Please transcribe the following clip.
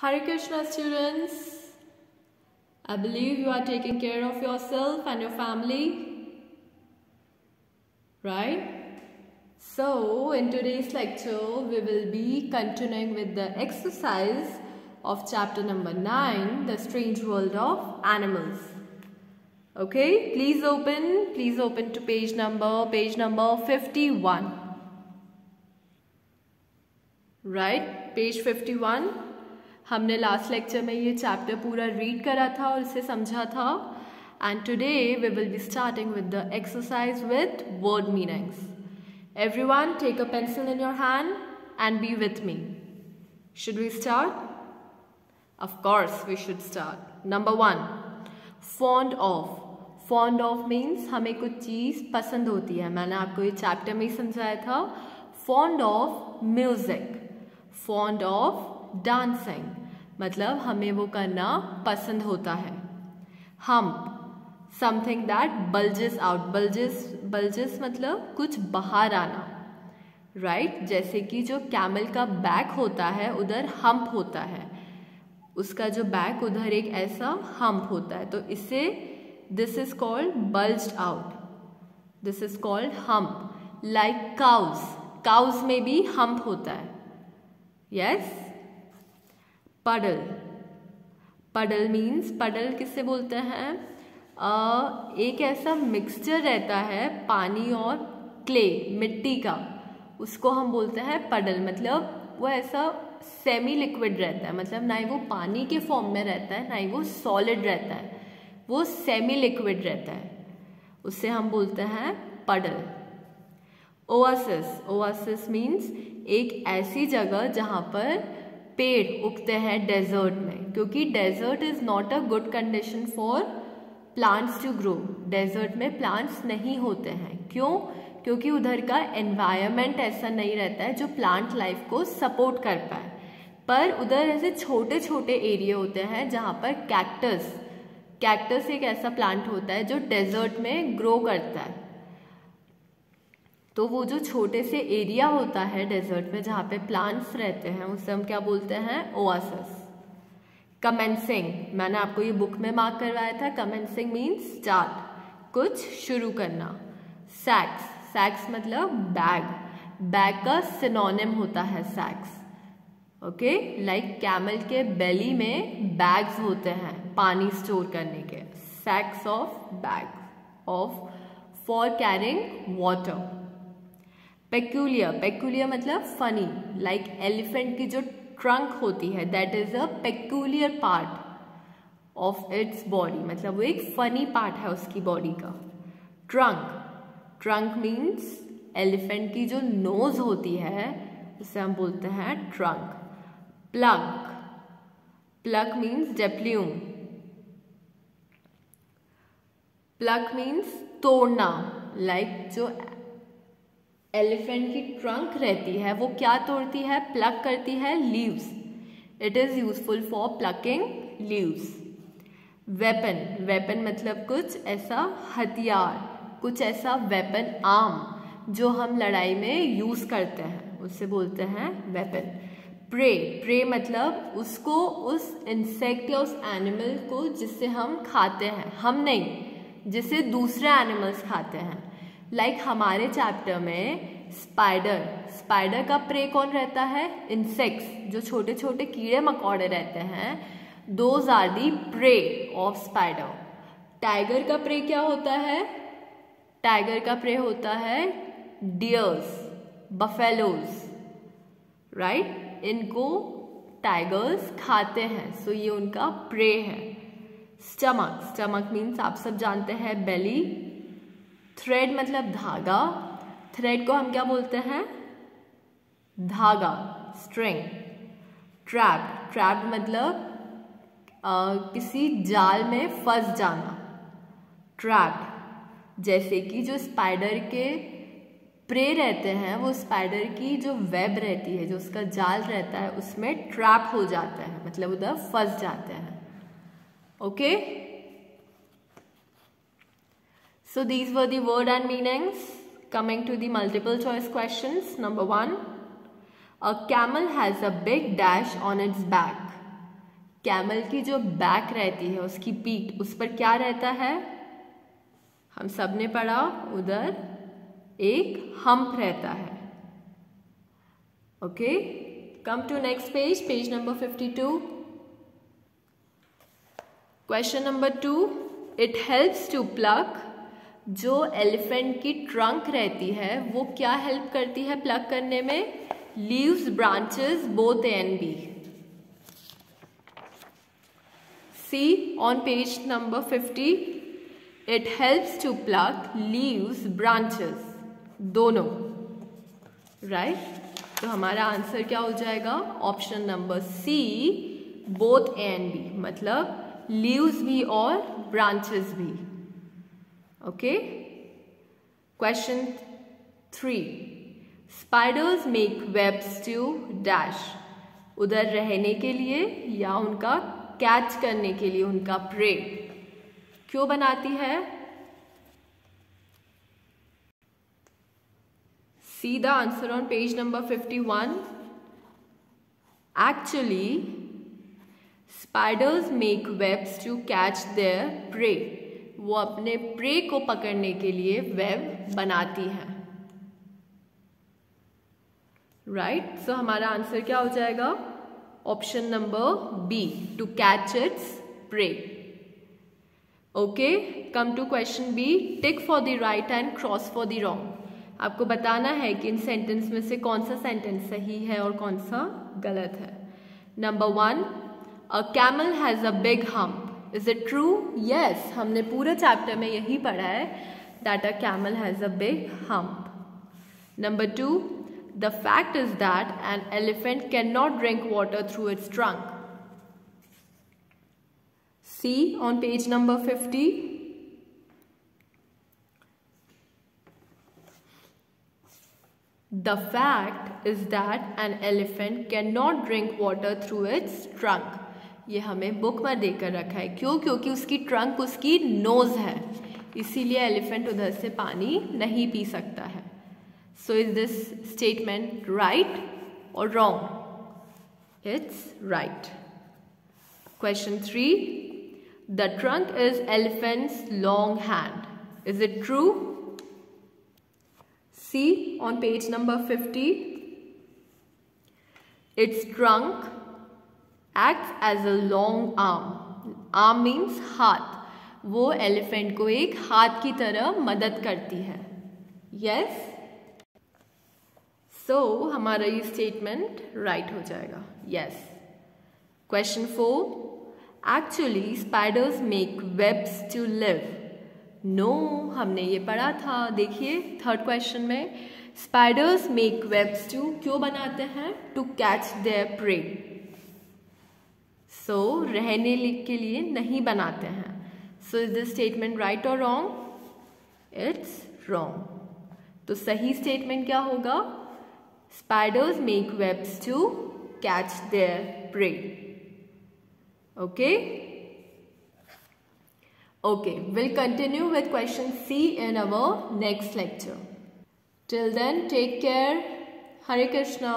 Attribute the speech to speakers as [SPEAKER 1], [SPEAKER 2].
[SPEAKER 1] Hare Krishna students. I believe you are taking care of yourself and your family. Right? So, in today's lecture, we will be continuing with the exercise of chapter number 9, The Strange World of Animals. Okay, please open, please open to page number, page number 51. Right, page 51. हमने last lecture में ये chapter पूरा read करा था और इसे समझा था। And today we will be starting with the exercise with word meanings everyone take a pencil in your hand and be with me should we start of course, we should start. Number one of. Fond of means हमें कुछ चीज़ पसंद होती है। मैंने आपको ये chapter में ही समझाया था। Fond of music. Fond of dancing. मतलब हमें वो करना पसंद होता है। हम something that bulges out bulges bulges मतलब कुछ बाहर आना राइट right? जैसे कि जो कैमल का बैक होता है, उधर हम्प होता है। उसका जो बैक उधर एक ऐसा हम्प होता है। तो इससे this is called bulge out this is called hump like cows cows में भी हम्प होता है। Yes yes? Puddle. Puddle means puddle किससे बोलते हैं? एक ऐसा मिक्सचर रहता है पानी और क्ले मिट्टी का। उसको हम बोलते हैं पडल। मतलब वो ऐसा सेमी लिक्विड रहता है। मतलब ना ही वो पानी के फॉर्म में रहता है, ना ही वो सॉलिड रहता है। वो सेमी लिक्विड रहता है। उससे हम बोलते हैं पडल। ओआसिस ओआसिस मीन्स एक ऐसी जगह जहाँ पर पेड़ उगते हैं डेजर्ट में, क्योंकि desert is not a good condition for plants to grow desert में प्लांट्स नहीं होते हैं। क्यों? क्योंकि उधर का एनवायरनमेंट ऐसा नहीं रहता है जो प्लांट लाइफ को सपोर्ट कर पाए। पर उधर ऐसे छोटे छोटे एरिया होते हैं जहाँ पर कैक्टस कैक्टस एक ऐसा प्लांट होता है जो डेजर्ट में ग्रो करता है। तो वो जो छोटे से एरिया होता है डेजर्ट में जहाँ पे प्लांट्स रहते हैं, उसे हम क्या बोलते हैं? ओआसिस कमेंसिंग मैंने आपको ये बुक में मार्क करवाया था. कमेंसिंग मीन्स स्टार्ट कुछ शुरू करना. सैक्स सैक्स मतलब बैग बैग का सिनोनिम होता है सैक्स ओके लाइक कैमल के बेली में बैग्स होते हैं, पानी स्टोर करने के. Sacks of bag of for carrying water peculiar peculiar मतलब फनी लाइक एलिफेंट की जो ट्रंक होती है that is a peculiar part of its body मतलब वो एक फनी पार्ट है उसकी बॉडी का. ट्रंक ट्रंक मीन्स एलिफेंट की जो नोज़ होती है, उसे हम बोलते हैं ट्रंक प्लग प्लग मीन्स डेप्ल्यूम प्लग मीन्स तोड़ना लाइक like जो एलिफेंट की ट्रंक रहती है, वो क्या तोड़ती है? प्लक करती है leaves it is useful for plucking leaves weapon weapon मतलब कुछ ऐसा हथियार, कुछ ऐसा वेपन आर्म जो हम लड़ाई में यूज़ करते हैं। उससे बोलते हैं वेपन प्रे प्रे मतलब उसको, उस इंसेक्ट या उस एनिमल को जिससे हम खाते हैं। हम नहीं, जिसे दूसरे एनिमल्स खाते हैं। लाइक like हमारे चैप्टर में स्पाइडर स्पाइडर का प्रे कौन रहता है? इंसेक्ट्स जो छोटे छोटे कीड़े मकोड़े रहते हैं। Those are the prey of spider tiger का प्रे क्या होता है? टाइगर का प्रे होता है डियर्स बफेलोज राइट इनको टाइगर्स खाते हैं। सो so ये उनका प्रे है। स्टमक स्टमक मीन्स आप सब जानते हैं बेली थ्रेड मतलब धागा। थ्रेड को हम क्या बोलते हैं? धागा स्ट्रिंग ट्रैप ट्रैप मतलब आ, किसी जाल में फंस जाना। ट्रैप जैसे कि जो स्पाइडर के प्रे रहते हैं वो स्पाइडर की जो वेब रहती है जो उसका जाल रहता है उसमें ट्रैप हो जाता है मतलब उधर फंस जाते हैं। Okay okay? So these were the word and meanings. Coming to the multiple choice questions. Number one, a camel has a big dash on its back. Camel की जो बैक रहती है उसकी पीठ उस पर क्या रहता है हम सबने पढ़ा उधर हम्प रहता है okay come to next page page number fifty two question number two it helps to pluck जो एलिफेंट की ट्रंक रहती है, वो क्या हेल्प करती है प्लग करने में? Leaves branches both A and B C on page number fifty it helps to pluck leaves branches दोनों. Right right? तो हमारा आंसर क्या हो जाएगा? Option number C both A and B मतलब लीव्स भी और ब्रांचेस भी. Okay question three spiders make webs to dash उधर रहने के लिए या उनका कैच करने के लिए उनका प्रे क्यों बनाती है? The answer on page number fifty one actually spiders make webs to catch their prey वो अपने प्रे को पकड़ने के लिए वेब बनाती हैं। Right right? सो so, हमारा आंसर क्या हो जाएगा? Option number B to catch its prey okay come to question B tick for the right and cross for the wrong आपको बताना है कि इन सेंटेंस में से कौन सा सेंटेंस सही है और कौन सा गलत है। Number one a camel has a big hump is it true yes हमने पूरे चैप्टर में यही पढ़ा है that a camel has a big hump number two the fact is that an elephant can not drink water through its trunk C on page number fifty The fact is that an elephant cannot drink water through its trunk. ये हमें book में देकर रखा है। क्यों? क्योंकि उसकी trunk उसकी नोज़ है। इसीलिए एलिफेंट उधर से पानी नहीं पी सकता है। So is this statement right और wrong it's right question three the trunk is elephant's long hand is it true C on page number fifty its trunk act as a long arm arm means हाथ. वो elephant को एक हाथ की तरह मदद करती है. यस सो so, हमारा ये स्टेटमेंट राइट हो जाएगा. Yes question four actually spiders make webs to live no हमने ये पढ़ा था. देखिए थर्ड क्वेश्चन में. स्पाइडर्स मेक वेब्स टू क्यों बनाते हैं? To catch their prey so so, रहने के लिए नहीं बनाते हैं। So is this statement right और रॉन्ग इट्स रॉन्ग तो सही स्टेटमेंट क्या होगा? Spiders make webs to catch their prey okay okay will continue with question C in our next lecture till then take care Hare Krishna